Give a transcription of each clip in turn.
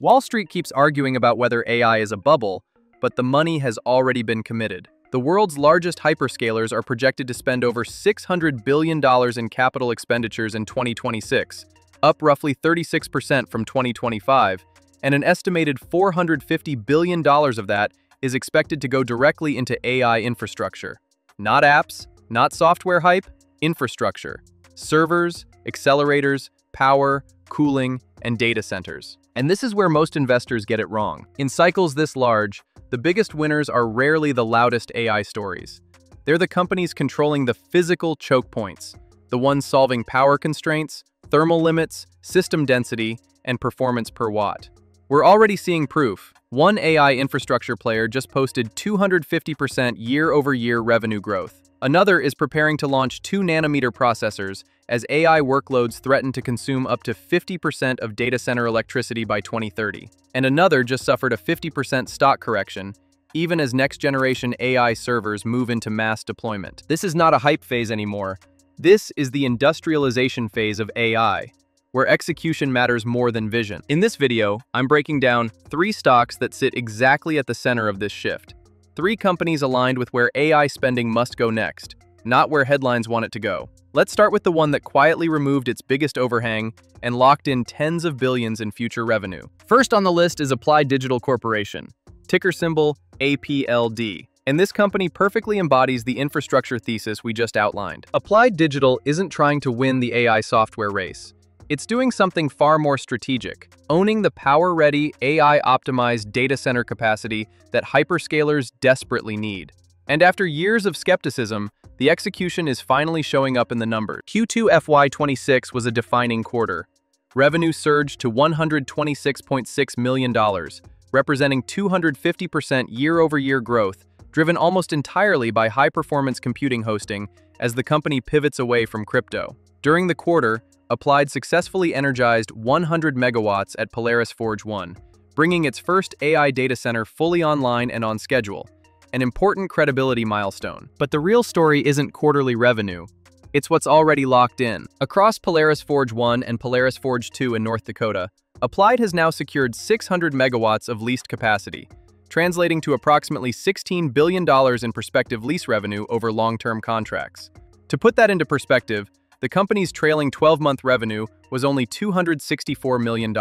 Wall Street keeps arguing about whether AI is a bubble, but the money has already been committed. The world's largest hyperscalers are projected to spend over $600 billion in capital expenditures in 2026, up roughly 36% from 2025, and an estimated $450 billion of that is expected to go directly into AI infrastructure. Not apps, not software hype, infrastructure. Servers, accelerators, power, cooling, and data centers. And this is where most investors get it wrong. In cycles this large, the biggest winners are rarely the loudest AI stories. They're the companies controlling the physical choke points, the ones solving power constraints, thermal limits, system density, and performance per watt. We're already seeing proof. One AI infrastructure player just posted 250% year-over-year revenue growth. Another is preparing to launch 2-nanometer processors as AI workloads threaten to consume up to 50% of data center electricity by 2030. And another just suffered a 50% stock correction, even as next-generation AI servers move into mass deployment. This is not a hype phase anymore. This is the industrialization phase of AI, where execution matters more than vision. In this video, I'm breaking down three stocks that sit exactly at the center of this shift. Three companies aligned with where AI spending must go next, not where headlines want it to go. Let's start with the one that quietly removed its biggest overhang and locked in tens of billions in future revenue. First on the list is Applied Digital Corporation, ticker symbol APLD. And this company perfectly embodies the infrastructure thesis we just outlined. Applied Digital isn't trying to win the AI software race. It's doing something far more strategic, owning the power-ready, AI-optimized data center capacity that hyperscalers desperately need. And after years of skepticism, the execution is finally showing up in the numbers. Q2 FY26 was a defining quarter. Revenue surged to $126.6 million, representing 250% year-over-year growth, driven almost entirely by high-performance computing hosting as the company pivots away from crypto. During the quarter, Applied successfully energized 100 megawatts at Polaris Forge 1, bringing its first AI data center fully online and on schedule, an important credibility milestone. But the real story isn't quarterly revenue, it's what's already locked in. Across Polaris Forge 1 and Polaris Forge 2 in North Dakota, Applied has now secured 600 megawatts of leased capacity, translating to approximately $16 billion in prospective lease revenue over long-term contracts. To put that into perspective, the company's trailing 12-month revenue was only $264 million.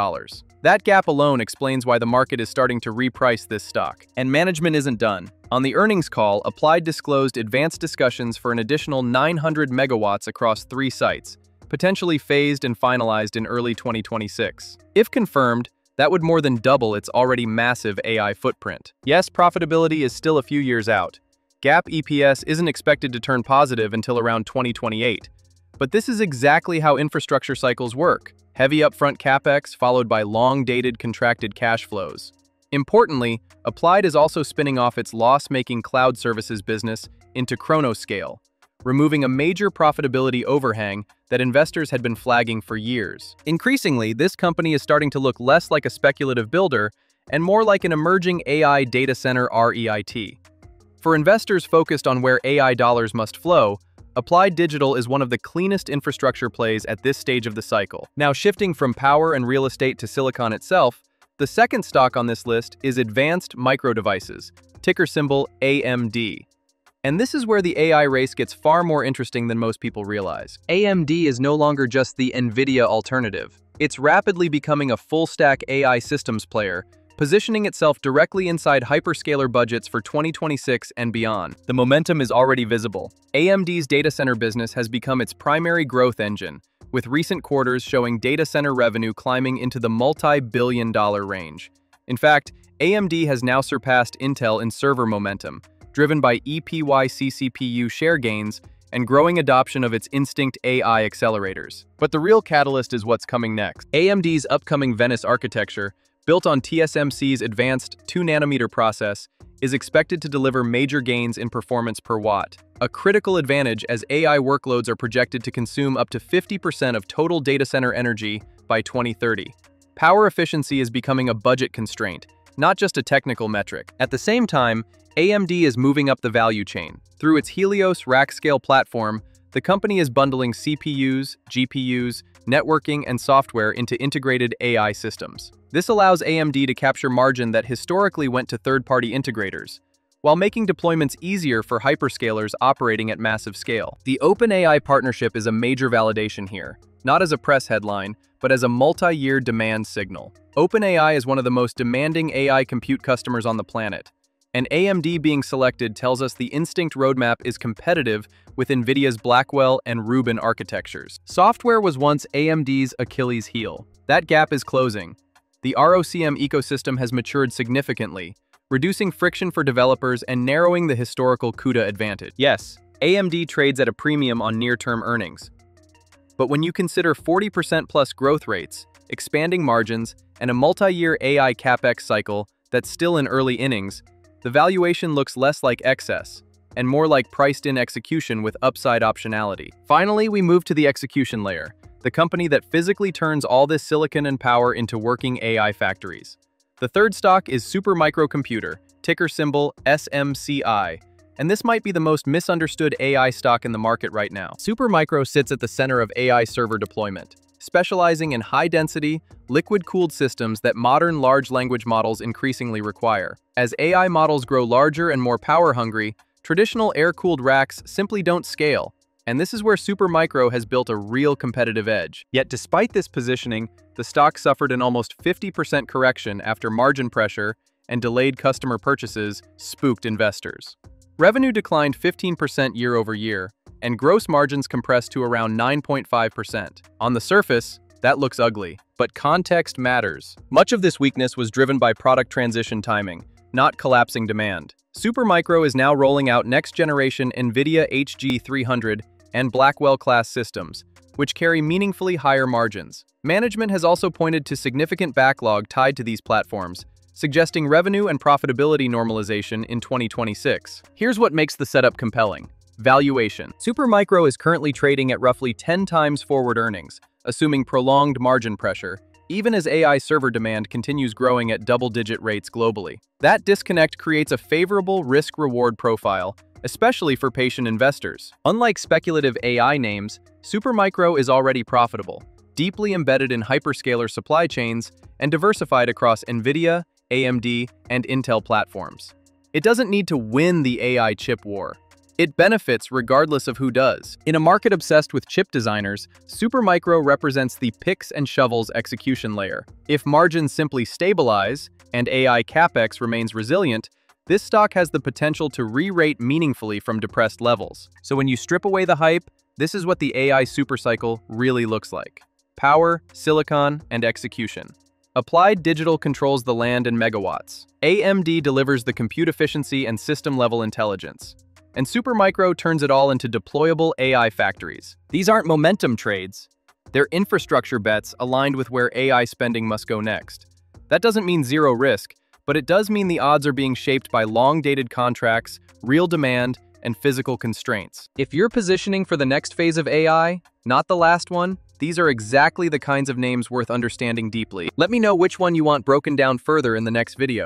That gap alone explains why the market is starting to reprice this stock. And management isn't done. On the earnings call, Applied disclosed advanced discussions for an additional 900 megawatts across three sites, potentially phased and finalized in early 2026. If confirmed, that would more than double its already massive AI footprint. Yes, profitability is still a few years out. GAAP EPS isn't expected to turn positive until around 2028, but this is exactly how infrastructure cycles work. Heavy upfront capex followed by long-dated contracted cash flows. Importantly, Applied is also spinning off its loss-making cloud services business into Chronoscale, removing a major profitability overhang that investors had been flagging for years. Increasingly, this company is starting to look less like a speculative builder and more like an emerging AI data center REIT. For investors focused on where AI dollars must flow, Applied Digital is one of the cleanest infrastructure plays at this stage of the cycle. Now shifting from power and real estate to silicon itself, the second stock on this list is Advanced Micro Devices, ticker symbol AMD. And this is where the AI race gets far more interesting than most people realize. AMD is no longer just the NVIDIA alternative. It's rapidly becoming a full-stack AI systems player, positioning itself directly inside hyperscaler budgets for 2026 and beyond. The momentum is already visible. AMD's data center business has become its primary growth engine, with recent quarters showing data center revenue climbing into the multi-billion dollar range. In fact, AMD has now surpassed Intel in server momentum, driven by EPYC CPU share gains and growing adoption of its Instinct AI accelerators. But the real catalyst is what's coming next. AMD's upcoming Venice architecture built on TSMC's advanced 2-nanometer process, is expected to deliver major gains in performance per watt, a critical advantage as AI workloads are projected to consume up to 50% of total data center energy by 2030. Power efficiency is becoming a budget constraint, not just a technical metric. At the same time, AMD is moving up the value chain. Through its Helios rack-scale platform, The company is bundling CPUs, GPUs, networking, and software into integrated AI systems. This allows AMD to capture margin that historically went to third-party integrators, while making deployments easier for hyperscalers operating at massive scale. The OpenAI partnership is a major validation here, not as a press headline, but as a multi-year demand signal. OpenAI is one of the most demanding AI compute customers on the planet, and AMD being selected tells us the Instinct roadmap is competitive with NVIDIA's Blackwell and Rubin architectures. Software was once AMD's Achilles heel. That gap is closing. The ROCm ecosystem has matured significantly, reducing friction for developers and narrowing the historical CUDA advantage. Yes, AMD trades at a premium on near-term earnings. But when you consider 40% plus growth rates, expanding margins, and a multi-year AI capex cycle that's still in early innings, the valuation looks less like excess and more like priced-in execution with upside optionality. Finally, we move to the execution layer, the company that physically turns all this silicon and power into working AI factories. The third stock is Supermicro Computer, ticker symbol SMCI, and this might be the most misunderstood AI stock in the market right now. Supermicro sits at the center of AI server deployment, specializing in high-density, liquid-cooled systems that modern large language models increasingly require. As AI models grow larger and more power-hungry, traditional air-cooled racks simply don't scale, and this is where Supermicro has built a real competitive edge. Yet despite this positioning, the stock suffered an almost 50% correction after margin pressure and delayed customer purchases spooked investors. Revenue declined 15% year over year, and gross margins compressed to around 9.5%. On the surface, that looks ugly, but context matters. Much of this weakness was driven by product transition timing, not collapsing demand. Supermicro is now rolling out next-generation NVIDIA HG300 and Blackwell-class systems, which carry meaningfully higher margins. Management has also pointed to significant backlog tied to these platforms, suggesting revenue and profitability normalization in 2026. Here's what makes the setup compelling. Valuation. Supermicro is currently trading at roughly 10 times forward earnings, assuming prolonged margin pressure, even as AI server demand continues growing at double-digit rates globally. That disconnect creates a favorable risk-reward profile, especially for patient investors. Unlike speculative AI names, Supermicro is already profitable, deeply embedded in hyperscaler supply chains, and diversified across NVIDIA, AMD, and Intel platforms. It doesn't need to win the AI chip war. It benefits regardless of who does. In a market obsessed with chip designers, Supermicro represents the picks and shovels execution layer. If margins simply stabilize and AI capex remains resilient, this stock has the potential to re-rate meaningfully from depressed levels. So when you strip away the hype, this is what the AI supercycle really looks like. Power, silicon, and execution. Applied Digital controls the land in megawatts. AMD delivers the compute efficiency and system-level intelligence. And Supermicro turns it all into deployable AI factories. These aren't momentum trades. They're infrastructure bets aligned with where AI spending must go next. That doesn't mean zero risk, but it does mean the odds are being shaped by long-dated contracts, real demand, and physical constraints. If you're positioning for the next phase of AI, not the last one, these are exactly the kinds of names worth understanding deeply. Let me know which one you want broken down further in the next video.